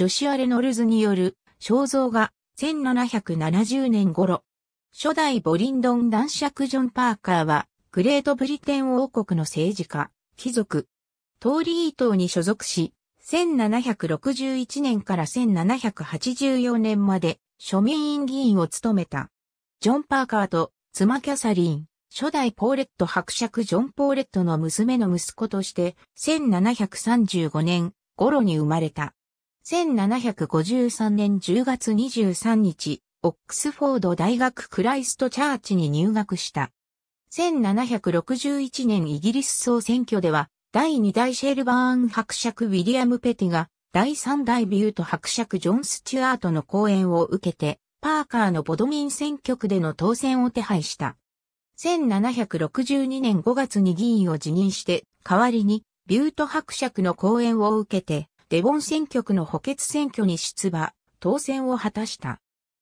ジョシュア・レノルズによる肖像が1770年頃。初代ボリンドン男爵ジョン・パーカーは、グレートブリテン王国の政治家、貴族、トーリー党に所属し、1761年から1784年まで庶民院議員を務めた。ジョン・パーカーと妻キャサリン、初代ポーレット伯爵ジョン・ポーレットの娘の息子として1735年頃に生まれた。1753年10月23日、オックスフォード大学クライストチャーチに入学した。1761年イギリス総選挙では、第2代シェルバーン伯爵ウィリアム・ペティが、第3代ビュート伯爵ジョン・スチュアートの講演を受けて、パーカーのボドミン選挙区での当選を手配した。1762年5月に議員を辞任して、代わりに、ビュート伯爵の講演を受けて、デボン選挙区の補欠選挙に出馬、当選を果たした。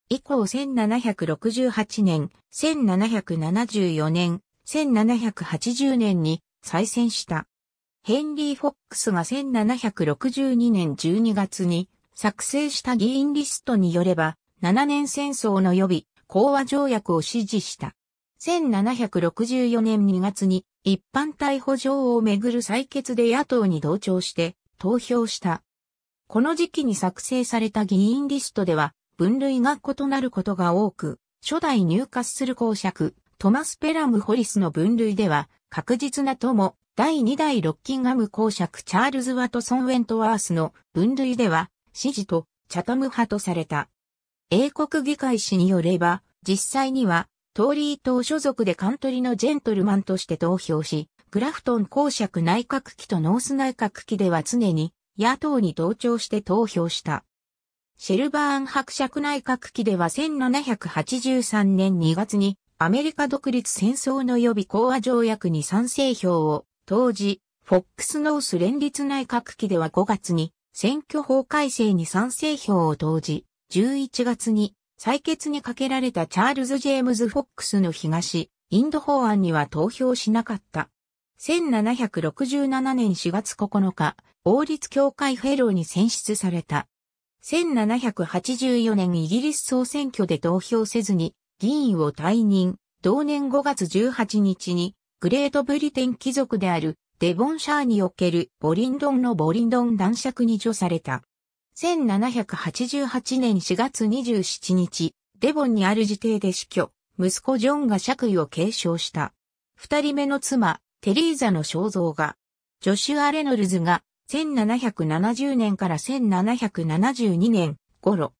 以降1768年、1774年、1780年に再選した。ヘンリー・フォックスが1762年12月に作成した議員リストによれば、7年戦争の予備、講和条約を支持した。1764年2月に一般逮捕状をめぐる採決で野党に同調して投票した。この時期に作成された議員リストでは分類が異なることが多く、初代ニューカッスル公爵、トマス・ペラム・ホリスの分類では確実なとも、第2代ロッキンガム公爵チャールズ・ワトソン・ウェントワースの分類では、支持とチャタム派とされた。英国議会史によれば、実際にはトーリー党所属でカントリーのジェントルマンとして投票し、グラフトン公爵内閣期とノース内閣期では常に野党に同調して投票した。シェルバーン伯爵内閣期では1783年2月にアメリカ独立戦争の予備講和条約に賛成票を投じ、フォックスノース連立内閣期では5月に選挙法改正に賛成票を投じ、11月に採決にかけられたチャールズ・ジェームズ・フォックスの東、インド法案には投票しなかった。1767年4月9日、王立協会フェローに選出された。1784年イギリス総選挙で投票せずに議員を退任。同年5月18日にグレートブリテン貴族であるデボンシャーにおけるボリンドンのボリンドン男爵に除された。1788年4月27日、デボンにある自邸で死去、息子ジョンが爵位を継承した。二人目の妻、テリーザの肖像画。ジョシュア・レノルズが1770年から1772年頃。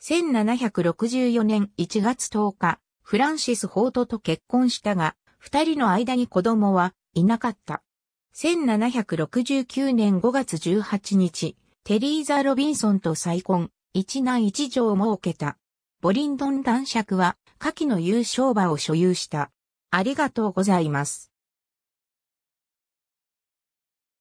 1764年1月10日、フランシス・ホートと結婚したが、二人の間に子供はいなかった。1769年5月18日、テリーザ・ロビンソンと再婚、一男一女を設けた。ボリンドン男爵は、下記の優勝馬を所有した。ありがとうございます。